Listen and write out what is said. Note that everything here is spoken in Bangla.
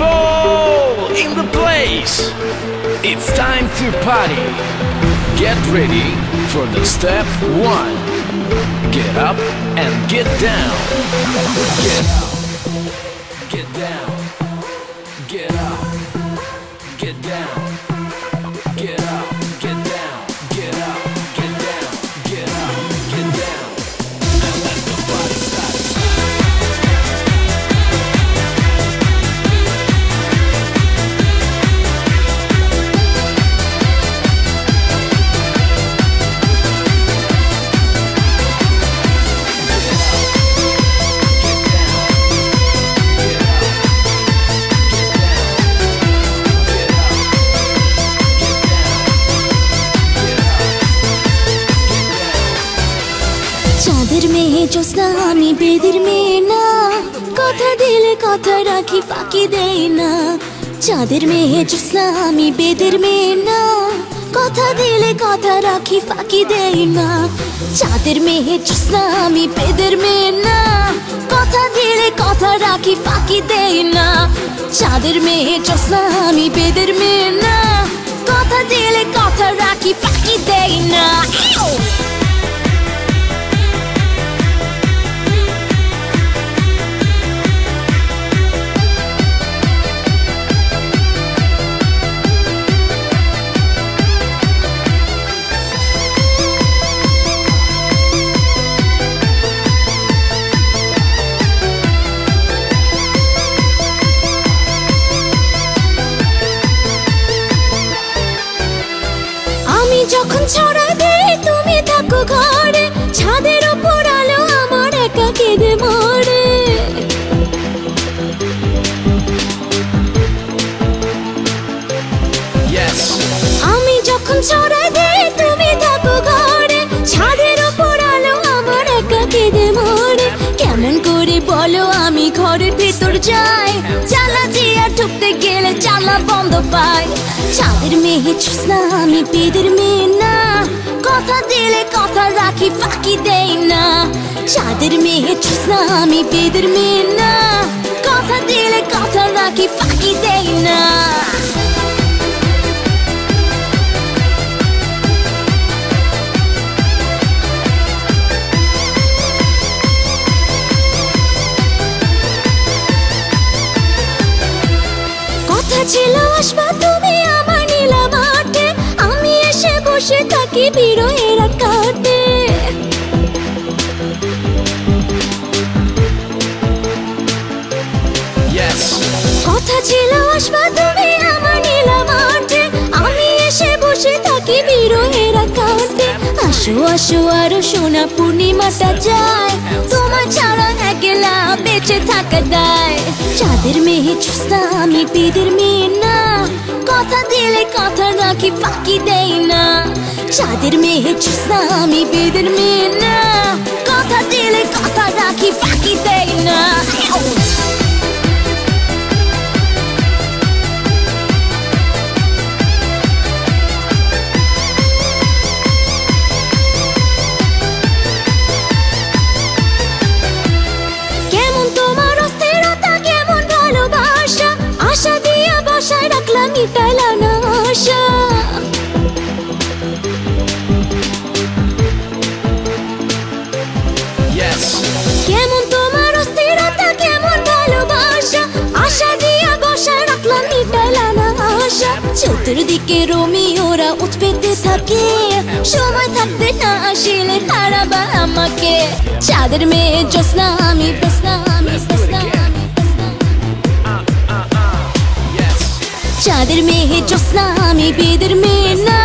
people in the place. It's time to party. Get ready for the step one. Get up and get down. Get up. Get down. Get up. Get down. চাঁদের মেয়ে জ্যোৎস্না আমি বেদের মেয়ে না কথা দিলে কথা রাখি ফাঁকি দেই না চাঁদের মেয়ে জ্যোৎস্না আমি বেদের মেয়ে না কথা দিলে কথা রাখি ফাঁকি দেই না চাঁদের মেয়ে জ্যোৎস্না আমি বেদের মেয়ে না কথা দিলে কথা রাখি ফাঁকি দেই না চাঁদের মেয়ে জ্যোৎস্না আমি বেদের মেয়ে না কথা দিলে কথা রাখি ফাঁকি দেই না যখন ছড়া দেই তুমি থাকো ঘরে। ছাদের ওপর আলো আমার একা কেঁদে মরে। আমি যখন ছড়া দেই তুমি থাকো ঘরে। ছাদের ওপর আলো আমার একা কেঁদে মরে। কেমন করে বলো আমি ঘরের ভেতর যাই। চালা দিয়ে ঢুকতে গেলে চালা বন্ধ পাই চাঁদের মেয়ে ছুসনা আমি পেদের মেয়ে না কথা দিলে কথা রাখি ফাঁকি দেই না চাঁদের মেয়ে ছুসনা আমি পেদের মেয়ে না কথা দিলে কথা রাখি ফাঁকি দেই না বসে থাকি বিরোহেরা কাটে কথা ছিল আসবা তুমি আমার নীলা মাঠে আমি এসে বসে থাকি বিরোহেরা কাটে আসো আসো আরও সোনা পূর্ণিমাটা যায় তোমার ছাড়া একলা বেঁচে থাকা দায় চাঁদের মেয়ে চুস্তা আমি পেদের মেয়ে না। কথা দিলে কথা রাখি ফাঁকি দেই না। शादिर में हिच सामी बेदर में চতুর্দিকে রোমিওরা উৎপেতে থাকে। সময় থাকতে না আসিলে হারাবা আমাকে। চাঁদের মেয়ে জোসনা আমি বেসনা আমি. চাঁদের মেয়ে জোসনা আমি বেদের মেয়ে না।